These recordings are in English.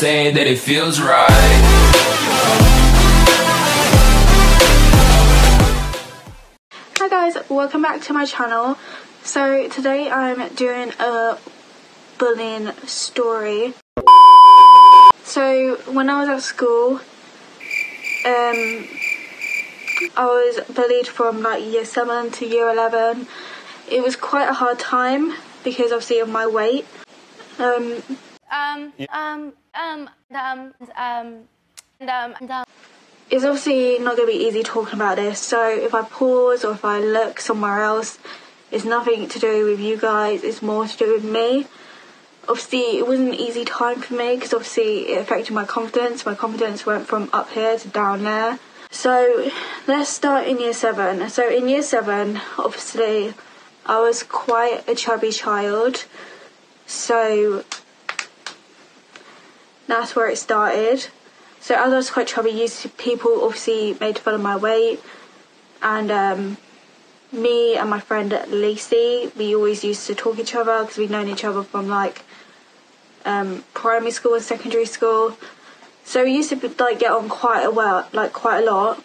say that it feels right Hi guys, welcome back to my channel. So today I'm doing a bullying story. So when I was at school, um, I was bullied from like year 7 to year 11. It was quite a hard time because obviously of my weight. Um, um, um, um, um, um, um, um, it's obviously not going to be easy talking about this. So if I pause or if I look somewhere else, it's nothing to do with you guys. It's more to do with me. Obviously, it wasn't an easy time for me because obviously it affected my confidence. My confidence went from up here to down there. So let's start in year seven. So in year seven, obviously, I was quite a chubby child. So that's where it started. So as I was quite chubby, used people obviously made fun of my weight, and um, me and my friend Lacey, we always used to talk each other because we'd known each other from like um, primary school and secondary school. So we used to like get on quite a well, like quite a lot.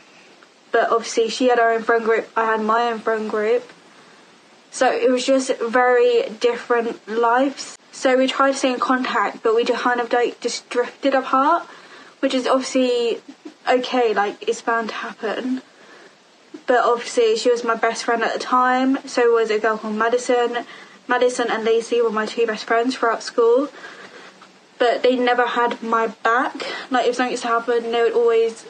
But obviously, she had her own friend group. I had my own friend group. So it was just very different lives. So we tried to stay in contact, but we just kind of like just drifted apart which is obviously okay, like it's bound to happen. But obviously, she was my best friend at the time. So was a girl called Madison. Madison and Lacey were my two best friends throughout school. But they never had my back. Like if something used to happen, they would always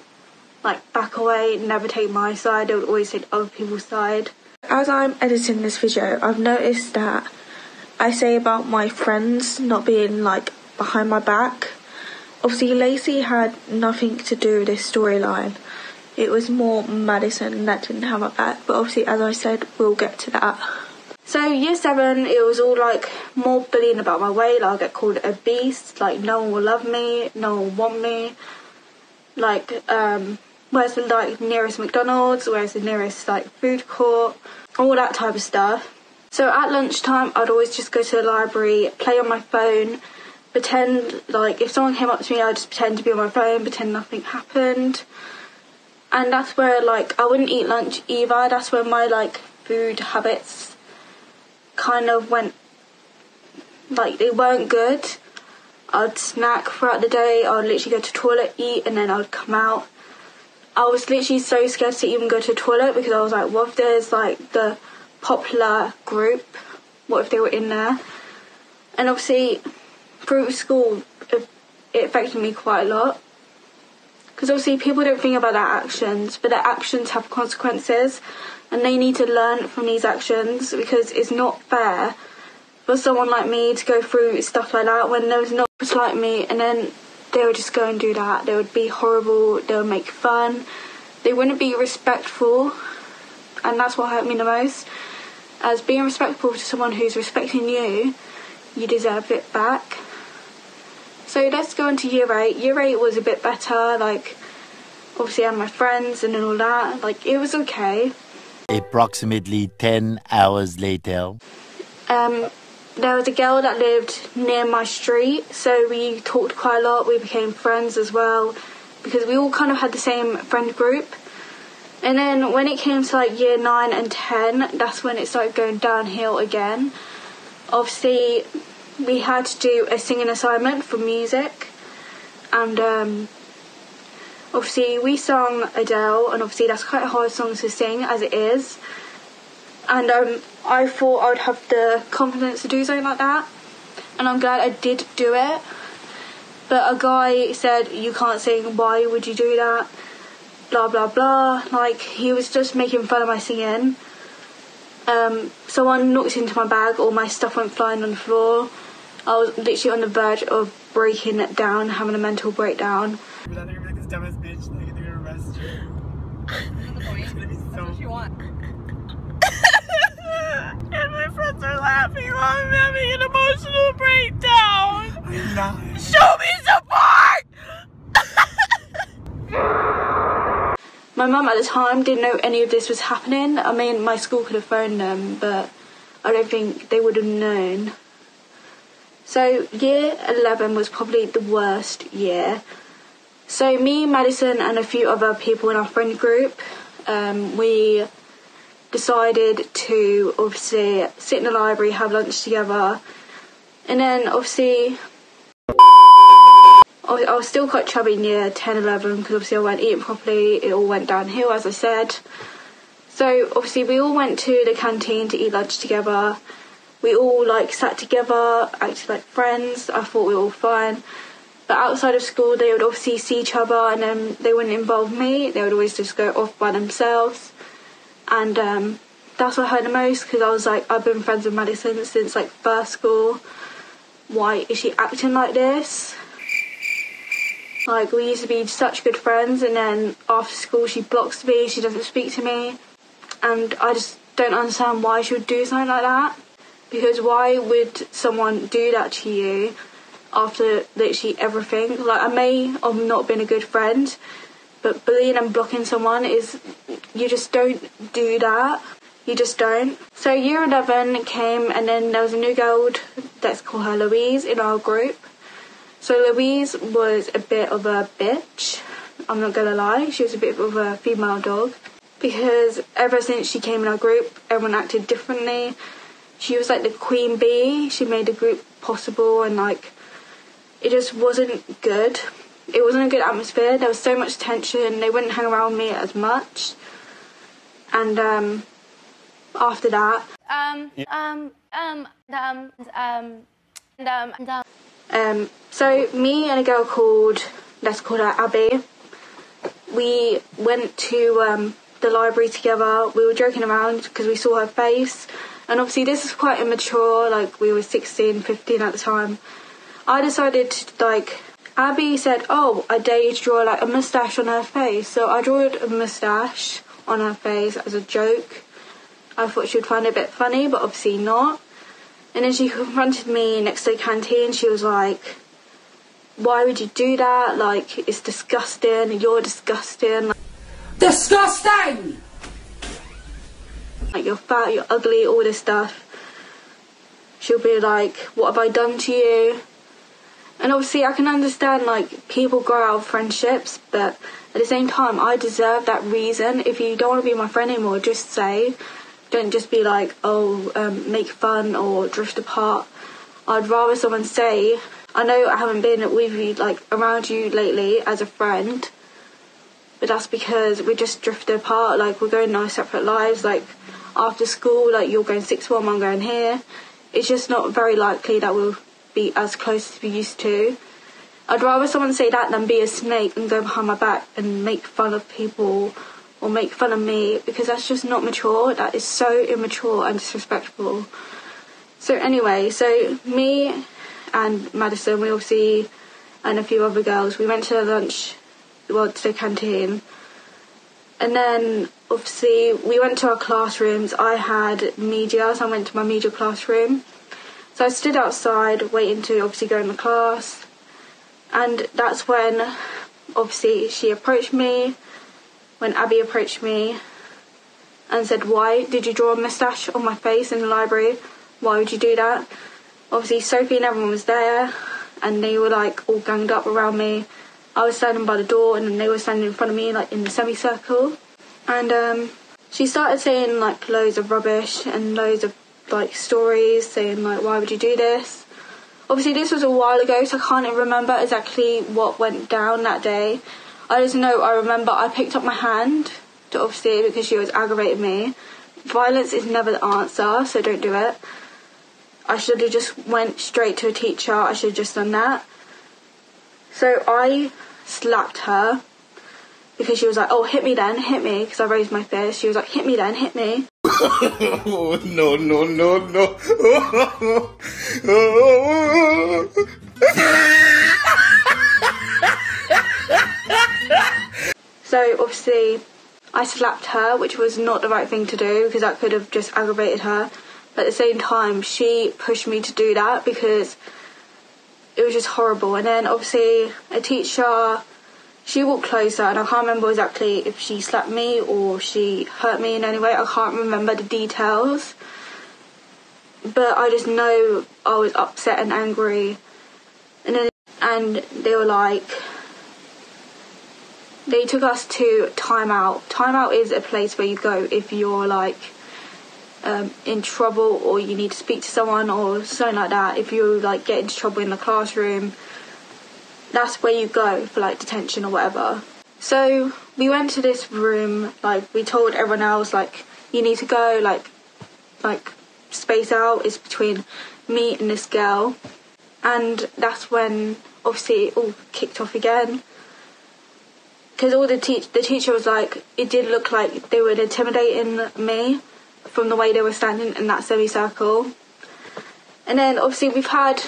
like back away, never take my side. They would always take other people's side. As I'm editing this video, I've noticed that I say about my friends not being like behind my back obviously Lacey had nothing to do with this storyline. It was more Madison that didn't have her back, but obviously, as I said, we'll get to that. So year seven, it was all like more bullying about my weight. Like I get called a beast. Like no one will love me, no one will want me. Like um, where's the like nearest McDonald's? Where's the nearest like food court? All that type of stuff. So at lunchtime, I'd always just go to the library, play on my phone, pretend like if someone came up to me, I'd just pretend to be on my phone, pretend nothing happened. And that's where like I wouldn't eat lunch either. That's where my like food habits kind of went like they weren't good. I'd snack throughout the day. I'd literally go to toilet, eat, and then I'd come out. I was literally so scared to even go to toilet because I was like, what if there's like the popular group? What if they were in there? And obviously, through school, it affected me quite a lot. Because obviously, people don't think about their actions, but their actions have consequences, and they need to learn from these actions because it's not fair for someone like me to go through stuff like that when there was no one like me, and then they would just go and do that. They would be horrible, they would make fun, they wouldn't be respectful, and that's what hurt me the most. As being respectful to someone who's respecting you, you deserve it back. So let's go into year eight. Year eight was a bit better. Like, obviously, I had my friends and all that. Like, it was okay. Approximately 10 hours later. Um, there was a girl that lived near my street, so we talked quite a lot. We became friends as well because we all kind of had the same friend group. And then when it came to like year nine and ten, that's when it started going downhill again. Obviously, we had to do a singing assignment for music, and um, obviously we sang Adele, and obviously that's quite a hard song to sing as it is. And um, I thought I would have the confidence to do something like that, and I'm glad I did do it. But a guy said, "You can't sing. Why would you do that?" Blah blah blah. Like he was just making fun of my singing. Um, someone knocked into my bag, all my stuff went flying on the floor. I was literally on the verge of breaking it down, having a mental breakdown. But I like this dumbest bitch. Like, they're gonna arrest you. It's gonna be so. what you want. and my friends are laughing while I'm having an emotional breakdown. I'm not. Show me support. My mum at the time didn't know any of this was happening. I mean, my school could have phoned them, but I don't think they would have known. So year 11 was probably the worst year. So me, Madison, and a few other people in our friend group, um, we decided to obviously sit in the library, have lunch together, and then obviously I was- I was still quite chubby in year 10, 11 because obviously I weren't eating properly. It all went downhill, as I said. So obviously we all went to the canteen to eat lunch together. We all like sat together, acted like friends. I thought we were all fine. But outside of school, they would obviously see each other, and then they wouldn't involve me. They would always just go off by themselves. And um, that's what hurt the most because I was like, I've been friends with Madison since like first school. Why is she acting like this? Like we used to be such good friends, and then after school she blocks me. She doesn't speak to me, and I just don't understand why she would do something like that. Because why would someone do that to you after literally everything? Like I may have not been a good friend, but bullying and blocking someone is you just don't do that. You just don't. So year eleven came, and then there was a new girl. Let's call her Louise in our group. So Louise was a bit of a bitch. I'm not gonna lie, she was a bit of a female dog because ever since she came in our group, everyone acted differently. She was like the queen bee. She made the group possible, and like it just wasn't good. It wasn't a good atmosphere. There was so much tension. They wouldn't hang around me as much. And um, after that, Um, um, um, um, um, and, um, and, um, Um, so me and a girl called let's call her Abby. We went to um, the library together. We were joking around because we saw her face, and obviously this is quite immature. Like we were 16, 15 at the time. I decided to, like Abby said, "Oh, I dare you to draw like a mustache on her face." So I drew a mustache on her face as a joke. I thought she would find it a bit funny, but obviously not. And then she confronted me next to the canteen. She was like, Why would you do that? Like, it's disgusting. You're disgusting. Disgusting! Like, you're fat, you're ugly, all this stuff. She'll be like, What have I done to you? And obviously, I can understand, like, people grow out of friendships, but at the same time, I deserve that reason. If you don't want to be my friend anymore, just say. Don't just be like, oh, um, make fun or drift apart. I'd rather someone say, I know I haven't been with you, like, around you lately as a friend, but that's because we just drifted apart. Like, we're going our separate lives. Like, after school, like, you're going sixth form, I'm going here. It's just not very likely that we'll be as close as we used to. I'd rather someone say that than be a snake and go behind my back and make fun of people or make fun of me because that's just not mature. That is so immature and disrespectful. So anyway, so me and Madison, we obviously and a few other girls, we went to lunch, well, to the canteen, and then obviously we went to our classrooms. I had media, so I went to my media classroom. So I stood outside waiting to obviously go in the class, and that's when obviously she approached me. When Abby approached me and said, "Why did you draw a moustache on my face in the library? Why would you do that?" Obviously Sophie and everyone was there, and they were like all ganged up around me. I was standing by the door, and they were standing in front of me, like in the semicircle. And um, she started saying like loads of rubbish and loads of like stories, saying like, "Why would you do this?" Obviously, this was a while ago, so I can't remember exactly what went down that day. I just know I remember I picked up my hand to obviously because she was aggravating me. Violence is never the answer, so don't do it. I should have just went straight to a teacher. I should have just done that. So I slapped her because she was like, "Oh, hit me then, hit me," because I raised my fist. She was like, "Hit me then, hit me." Oh, no, no, no, no. So obviously, I slapped her, which was not the right thing to do because that could have just aggravated her. But at the same time, she pushed me to do that because it was just horrible. And then obviously, a teacher, she walked closer, and I can't remember exactly if she slapped me or she hurt me in any way. I can't remember the details. but I just know I was upset and angry. And then, and they were like, they took us to timeout. Timeout is a place where you go if you're like um, in trouble or you need to speak to someone or something like that. If you like get into trouble in the classroom, that's where you go for like detention or whatever. So we went to this room. Like we told everyone else, like you need to go. Like like space out is between me and this girl, and that's when obviously it all kicked off again because all the teach the teacher was like, it did look like they were intimidating me from the way they were standing in that semicircle. And then obviously we've had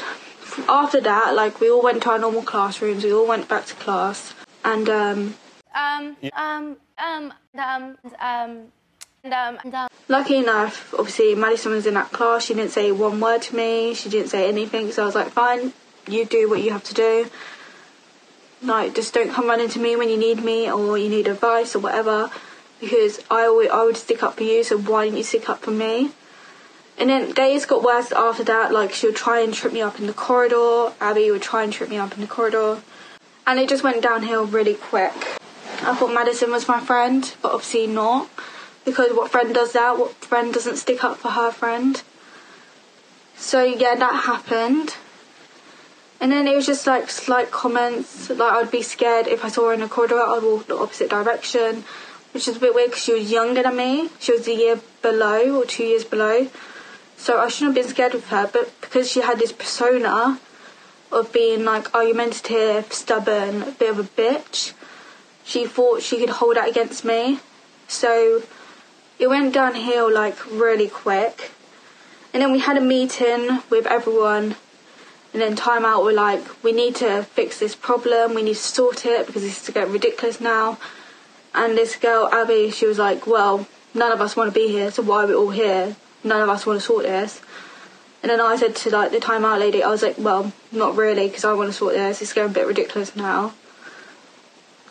after that, like we all went to our normal classrooms, we all went back to class, and um, Um, um, um, um, um, and, um, and, um, lucky enough, obviously Madison was in that class. She didn't say one word to me. She didn't say anything. So I was like, fine, you do what you have to do. Like, just don't come running to me when you need me or you need advice or whatever, because I always, I would stick up for you. So why didn't you stick up for me? And then days got worse after that. Like she would try and trip me up in the corridor. Abby would try and trip me up in the corridor, and it just went downhill really quick. I thought Madison was my friend, but obviously not. Because what friend does that? What friend doesn't stick up for her friend? So yeah, that happened. And then it was just like slight comments. Like I'd be scared if I saw her in a corridor, I'd walk the opposite direction, which is a bit weird because she was younger than me. She was a year below or two years below. So I shouldn't have been scared of her, but because she had this persona of being like oh, argumentative, stubborn, a bit of a bitch, she thought she could hold that against me. So it went downhill like really quick. And then we had a meeting with everyone. And then time out were like, we need to fix this problem, we need to sort it because this is getting ridiculous now. And this girl, Abby, she was like, well, none of us want to be here, so why are we all here? None of us want to sort this. And then I said to like the timeout lady, I was like, well, not really, because I want to sort this. It's getting a bit ridiculous now.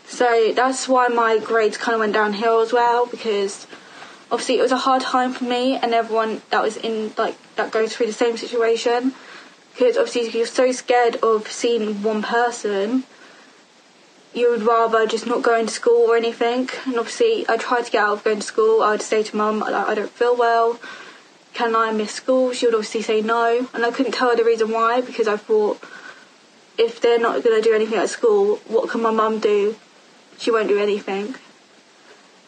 So that's why my grades kind of went downhill as well, because obviously it was a hard time for me and everyone that was in like that goes through the same situation. Because obviously you're so scared of seeing one person, you would rather just not go into school or anything. And obviously I tried to get out of going to school. I would say to mum, I don't feel well can I miss school? She would obviously say no, and I couldn't tell her the reason why because I thought if they're not going to do anything at school, what can my mum do? She won't do anything.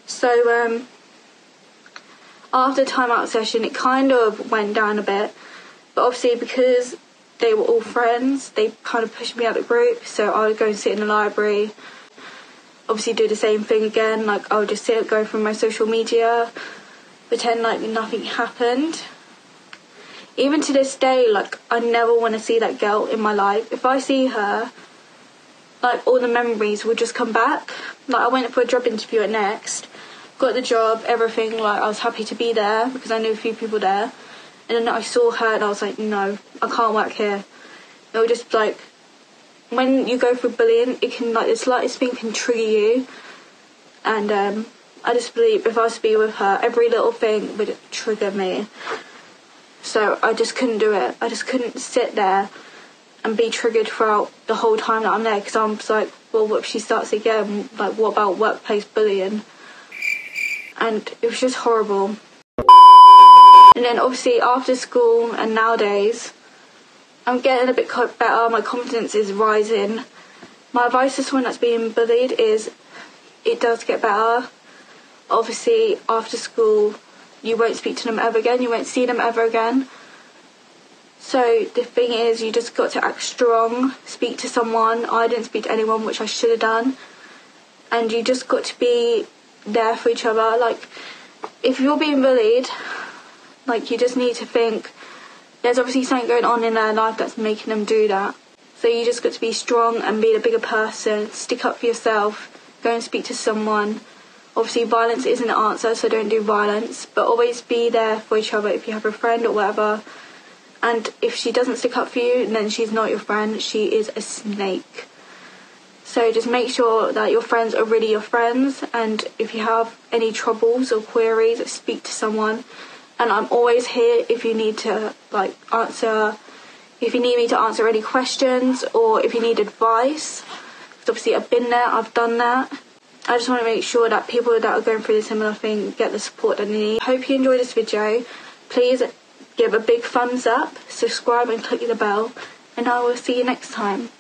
So um, after timeout session, it kind of went down a bit, but obviously because they were all friends, they kind of pushed me out of the group. So I would go and sit in the library. Obviously, do the same thing again. Like I would just sit, go through my social media, pretend like nothing happened. Even to this day, like I never want to see that girl in my life. If I see her, like all the memories will just come back. Like I went for a job interview at Next, got the job, everything. Like I was happy to be there because I knew a few people there. And then I saw her and I was like, no, I can't work here. It was just like when you go through bullying, it can like the slightest thing can trigger you, and um, I just believe if I was to be with her, every little thing would trigger me. So I just couldn't do it. I just couldn't sit there and be triggered throughout the whole time that I'm there because I'm just like, well, what if she starts again? Like, what about workplace bullying? And it was just horrible. And then obviously after school and nowadays, I'm getting a bit better. My confidence is rising. My advice to someone that's being bullied is, it does get better obviously after school you won't speak to them ever again, you won't see them ever again. So the thing is, you just got to act strong, speak to someone. I didn't speak to anyone, which I should have done. And you just got to be there for each other. Like, if you're being bullied, like, you just need to think there's obviously something going on in their life that's making them do that. So you just got to be strong and be the bigger person, stick up for yourself, go and speak to someone. Obviously violence isn't an answer so don't do violence. But always be there for each other if you have a friend or whatever. And if she doesn't stick up for you then she's not your friend. She is a snake. So just make sure that your friends are really your friends. And if you have any troubles or queries speak to someone and I'm always here if you need to like answer if you need me to answer any questions or if you need advice. 'Cause obviously I've been there, I've done that. I just want to make sure that people that are going through the similar thing get the support that they need. Hope you enjoyed this video. Please give a big thumbs up, subscribe and click the bell and I will see you next time.